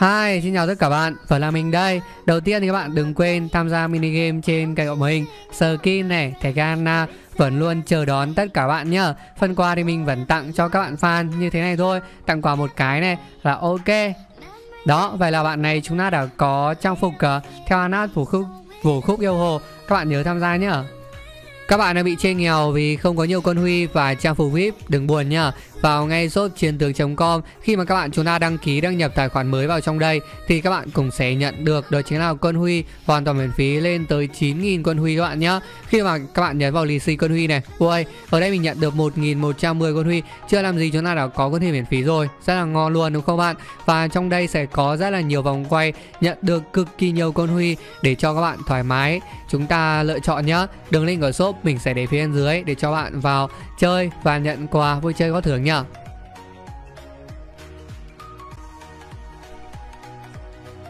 Hi, xin chào tất cả bạn, vẫn là mình đây. Đầu tiên thì các bạn đừng quên tham gia mini game trên kênh của mình Skin này, thẻ Ghana vẫn luôn chờ đón tất cả bạn nhá. Phần quà thì mình vẫn tặng cho các bạn fan như thế này thôi. Tặng quà một cái này là ok. Đó, vậy là bạn này chúng ta đã có trang phục uh, theo Anat vũ khúc, vũ khúc yêu hồ. Các bạn nhớ tham gia nhá. Các bạn đang bị chê nghèo vì không có nhiều con huy và trang phục VIP, đừng buồn nhá. Vào ngay shop chiến tướng.com khi mà các bạn chúng ta đăng ký đăng nhập tài khoản mới vào trong đây thì các bạn cũng sẽ nhận được đó chính là quân huy. Hoàn toàn miễn phí lên tới 9.000 quân huy các bạn nhé Khi mà các bạn nhấn vào lì xì quân huy này, ui, ở đây mình nhận được 1.110 quân huy, chưa làm gì chúng ta đã có quân huy miễn phí rồi, rất là ngon luôn đúng không bạn? Và trong đây sẽ có rất là nhiều vòng quay nhận được cực kỳ nhiều quân huy để cho các bạn thoải mái. Chúng ta lựa chọn nhé Đường link ở shop mình sẽ để phía bên dưới để cho bạn vào chơi và nhận quà vui chơi có thưởng nha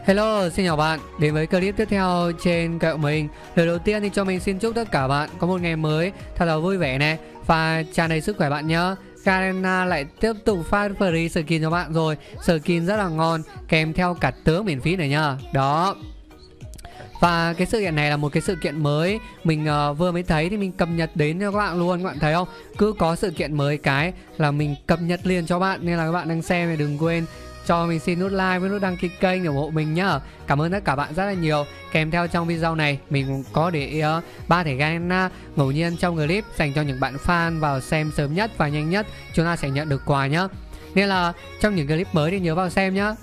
Hello, xin chào bạn. Đến với clip tiếp theo trên kênh của mình. Lời đầu tiên thì cho mình xin chúc tất cả bạn có một ngày mới thật là vui vẻ này và tràn đầy sức khỏe bạn nhé. Garena lại tiếp tục phát free skin cho bạn rồi. Skin rất là ngon kèm theo cả tướng miễn phí này nhá. Đó. Và cái sự kiện này là một cái sự kiện mới. Mình uh, vừa mới thấy thì mình cập nhật đến cho các bạn luôn. Các bạn thấy không? Cứ có sự kiện mới cái là mình cập nhật liền cho bạn. Nên là các bạn đang xem thì đừng quên cho mình xin nút like với nút đăng ký kênh ủng hộ mình nhá. Cảm ơn tất cả bạn rất là nhiều. Kèm theo trong video này mình cũng có để ờ, ba uh, thẻ Gana ngẫu nhiên trong clip dành cho những bạn fan vào xem sớm nhất và nhanh nhất. Chúng ta sẽ nhận được quà nhá nên là trong những clip mới thì nhớ vào xem nhá.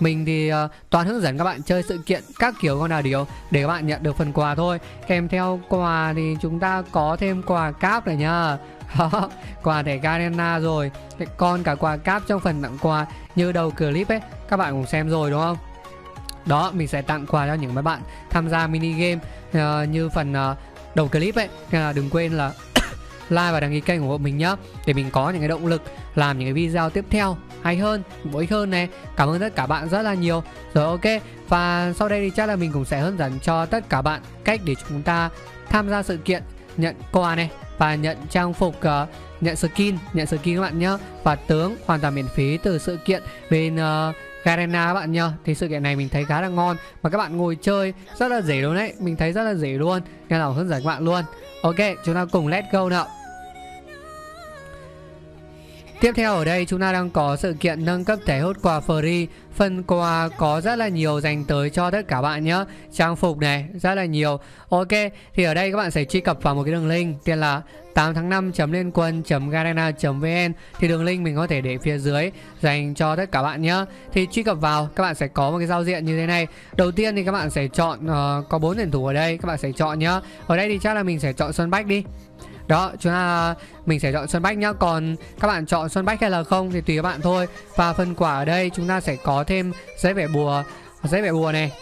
Mình thì uh, toàn hướng dẫn các bạn chơi sự kiện các kiểu con nào điều Để các bạn nhận được phần quà thôi. Kèm theo quà thì chúng ta có thêm quà cáp này nhá. Quà thẻ Garena rồi. Còn cả quà cáp trong phần tặng quà Như đầu clip ấy Các bạn cũng xem rồi đúng không? Đó mình sẽ tặng quà cho những mấy bạn Tham gia mini game uh, Như phần uh, đầu clip ấy. Nên là đừng quên là like và đăng ký kênh của mình nhé để mình có những cái động lực làm những cái video tiếp theo hay hơn bổ ích hơn này. Cảm ơn tất cả bạn rất là nhiều. Rồi ok và sau đây thì chắc là mình cũng sẽ hướng dẫn cho tất cả bạn cách để chúng ta tham gia sự kiện nhận quà này và nhận trang phục uh, nhận skin nhận skin các bạn nhé và tướng hoàn toàn miễn phí từ sự kiện bên uh, Garena các bạn nhá. Thì sự kiện này mình thấy khá là ngon Mà các bạn ngồi chơi rất là dễ luôn đấy. Mình thấy rất là dễ luôn. Nên là hướng dẫn các bạn luôn. Ok chúng ta cùng let's go nào. Tiếp theo ở đây chúng ta đang có sự kiện nâng cấp thẻ hốt quà free. Phần quà có rất là nhiều dành tới cho tất cả bạn nhé. Trang phục này rất là nhiều. Ok thì ở đây các bạn sẽ truy cập vào một cái đường link Tên là 8 tháng 5 liên quân garena vn. Thì đường link mình có thể để phía dưới dành cho tất cả bạn nhé. Thì truy cập vào các bạn sẽ có một cái giao diện như thế này. Đầu tiên thì các bạn sẽ chọn uh, có bốn tuyển thủ ở đây Các bạn sẽ chọn nhé. Ở đây thì chắc là mình sẽ chọn Xuân Bách đi đó, chúng ta, mình sẽ chọn Xuân Bách nhá. Còn các bạn chọn Xuân Bách hay là không thì tùy các bạn thôi. Và phần quả ở đây chúng ta sẽ có thêm giấy vẽ bùa, Giấy vẽ bùa này,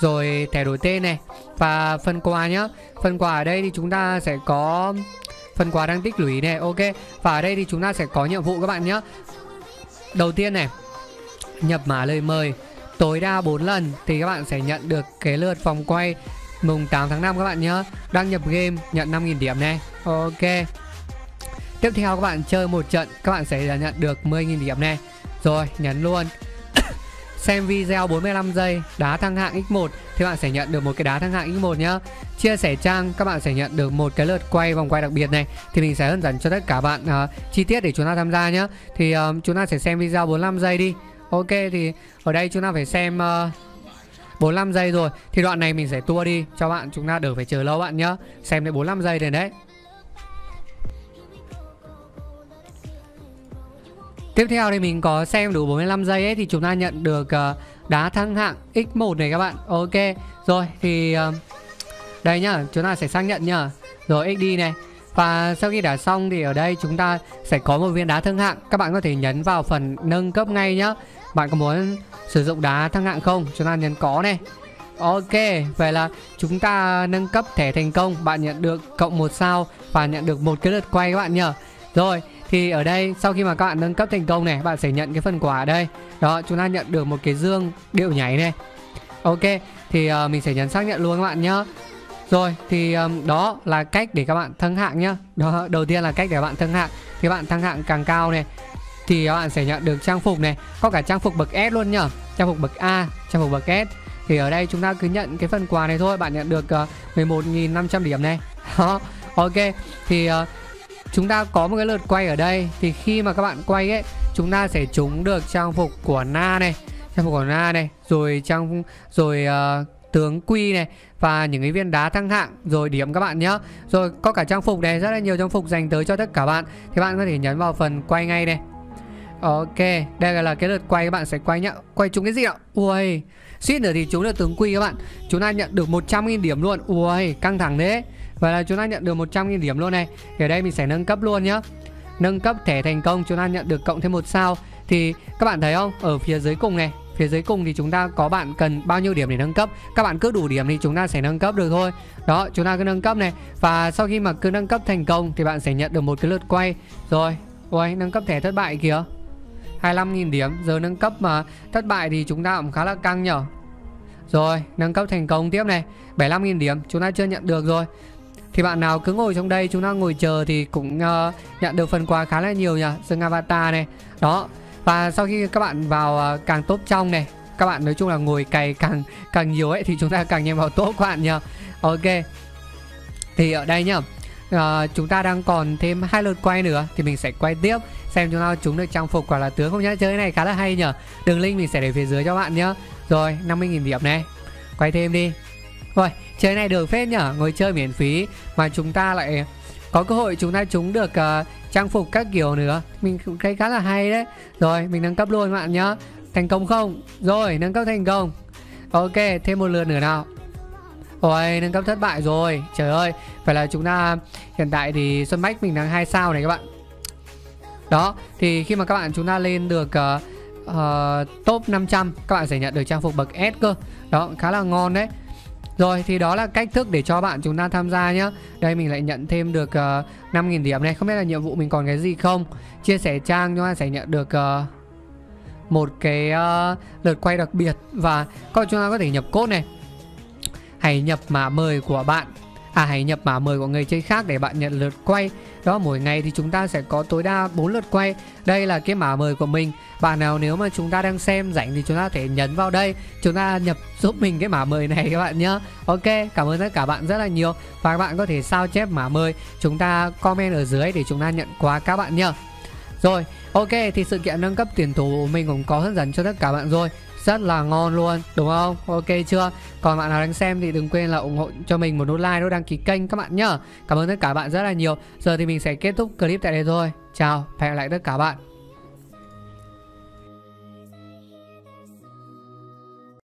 Rồi thẻ đổi tên này. Và phần quà nhá. Phần quà ở đây thì chúng ta sẽ có, Phần quà đang tích lũy này, ok. Và ở đây thì chúng ta sẽ có nhiệm vụ các bạn nhé Đầu tiên này, Nhập mã lời mời. Tối đa 4 lần thì các bạn sẽ nhận được cái lượt vòng quay mùng 8 tháng 5 các bạn nhé Đăng nhập game nhận 5.000 điểm này Ok. Tiếp theo các bạn chơi một trận Các bạn sẽ nhận được 10.000 điểm này Rồi nhấn luôn. Xem video 45 giây Đá thăng hạng x1 Thì bạn sẽ nhận được một cái đá thăng hạng x1 nhá. Chia sẻ trang Các bạn sẽ nhận được một cái lượt quay vòng quay đặc biệt này. Thì mình sẽ hướng dẫn cho tất cả bạn uh, chi tiết để chúng ta tham gia nhá. Thì uh, chúng ta sẽ xem video 45 giây đi. Ok thì ở đây chúng ta phải xem uh, 45 giây rồi Thì đoạn này mình sẽ tua đi. Cho bạn chúng ta đỡ phải chờ lâu bạn nhá. Xem đến 45 giây rồi đấy. Tiếp theo thì mình có xem đủ 45 giây ấy Thì chúng ta nhận được uh, đá thăng hạng X1 này các bạn. Ok. Rồi thì uh, Đây nhá Chúng ta sẽ xác nhận nhá. Rồi XD này. Và sau khi đã xong thì ở đây chúng ta sẽ có một viên đá thăng hạng. Các bạn có thể nhấn vào phần nâng cấp ngay nhá. Bạn có muốn sử dụng đá thăng hạng không? Chúng ta nhấn có này. Ok, vậy là chúng ta nâng cấp thẻ thành công. Bạn nhận được cộng một sao Và nhận được một cái lượt quay các bạn nhỉ. Rồi, thì ở đây sau khi mà các bạn nâng cấp thành công này Bạn sẽ nhận cái phần quà ở đây. Đó, chúng ta nhận được một cái dương điệu nhảy này. Ok, thì uh, mình sẽ nhấn xác nhận luôn các bạn nhé Rồi, thì um, đó là cách để các bạn thăng hạng nhá. Đó, đầu tiên là cách để bạn thăng hạng. Thì bạn thăng hạng càng cao này thì các bạn sẽ nhận được trang phục này có cả trang phục bậc S luôn nhá. Trang phục bậc A trang phục bậc S. Thì ở đây chúng ta cứ nhận cái phần quà này thôi bạn nhận được ờ, uh, 11.500 điểm này. Đó ok. Thì uh, chúng ta có một cái lượt quay ở đây. Thì khi mà các bạn quay ấy chúng ta sẽ trúng được trang phục của Na này. Trang phục của Na này rồi trang rồi uh, tướng quy này và những cái viên đá thăng hạng rồi điểm các bạn nhé rồi có cả trang phục này rất là nhiều trang phục dành tới cho tất cả bạn. Thì bạn có thể nhấn vào phần quay ngay này ok, đây là cái lượt quay, các bạn sẽ quay nhá. Quay chúng cái gì ạ? Ui, suýt nữa thì chúng được tướng quy các bạn. Chúng ta nhận được 100.000 điểm luôn. Ui, căng thẳng thế. Vậy là chúng ta nhận được 100.000 điểm luôn này. Thì ở đây mình sẽ nâng cấp luôn nhá. Nâng cấp thẻ thành công, chúng ta nhận được cộng thêm một sao. Thì các bạn thấy không? Ở phía dưới cùng này, Phía dưới cùng thì chúng ta có bạn cần bao nhiêu điểm để nâng cấp? Các bạn cứ đủ điểm thì chúng ta sẽ nâng cấp được thôi. Đó, chúng ta cứ nâng cấp này. Và sau khi mà cứ nâng cấp thành công Thì bạn sẽ nhận được một cái lượt quay. Rồi, ui, nâng cấp thẻ thất bại kìa. 25.000 điểm. Giờ nâng cấp mà thất bại thì chúng ta cũng khá là căng nhở. Rồi nâng cấp thành công tiếp này. 75.000 điểm chúng ta chưa nhận được rồi. Thì bạn nào cứ ngồi trong đây chúng ta ngồi chờ thì cũng uh, nhận được phần quà khá là nhiều nhỉ Dương avatar này. Đó. Và sau khi các bạn vào uh, càng top trong này Các bạn nói chung là ngồi cày càng càng nhiều ấy Thì chúng ta càng nhanh vào top các bạn nhỉ Ok. Thì ở đây nhá uh, Chúng ta đang còn thêm hai lượt quay nữa Thì mình sẽ quay tiếp Xem chúng ta chúng được trang phục quả là tướng không nhá Chơi này khá là hay nhở Đường link mình sẽ để phía dưới cho bạn nhá Rồi 50.000 điểm này Quay thêm đi rồi, chơi này được phết nhở, ngồi chơi miễn phí mà chúng ta lại có cơ hội chúng ta trúng được uh, trang phục các kiểu nữa. Mình cũng thấy khá là hay đấy. Rồi, mình nâng cấp luôn bạn nhá. Thành công không? Rồi, nâng cấp thành công. Ok, thêm một lượt nữa nào. Ôi, nâng cấp thất bại rồi. Trời ơi, phải là chúng ta hiện tại thì Xuân Bách mình đang hai sao này các bạn. Đó, thì khi mà các bạn chúng ta lên được uh, uh, top 500 các bạn sẽ nhận được trang phục bậc S cơ. Đó, khá là ngon đấy. Rồi thì đó là cách thức để cho bạn chúng ta tham gia nhé Đây mình lại nhận thêm được ờ, uh, 5.000 điểm này Không biết là nhiệm vụ mình còn cái gì không Chia sẻ trang chúng ta sẽ nhận được uh, Một cái uh, lượt quay đặc biệt Và coi chúng ta có thể nhập cốt này Hãy nhập mã mời của bạn. À hãy nhập mã mời của người chơi khác để bạn nhận lượt quay. Đó, mỗi ngày thì chúng ta sẽ có tối đa 4 lượt quay. Đây là cái mã mời của mình. Bạn nào nếu mà chúng ta đang xem rảnh thì chúng ta có thể nhấn vào đây. Chúng ta nhập giúp mình cái mã mời này các bạn nhé Ok, cảm ơn tất cả bạn rất là nhiều. Và các bạn có thể sao chép mã mời. Chúng ta comment ở dưới để chúng ta nhận quà các bạn nhé Rồi, ok, thì sự kiện nâng cấp tiền thủ mình cũng có hướng dẫn cho tất cả bạn rồi rất là ngon luôn, đúng không? Ok chưa? Còn bạn nào đang xem thì đừng quên là ủng hộ cho mình một nút like, nút đăng ký kênh các bạn nhá. Cảm ơn tất cả bạn rất là nhiều. Giờ thì mình sẽ kết thúc clip tại đây thôi. Chào và hẹn lại tất cả bạn.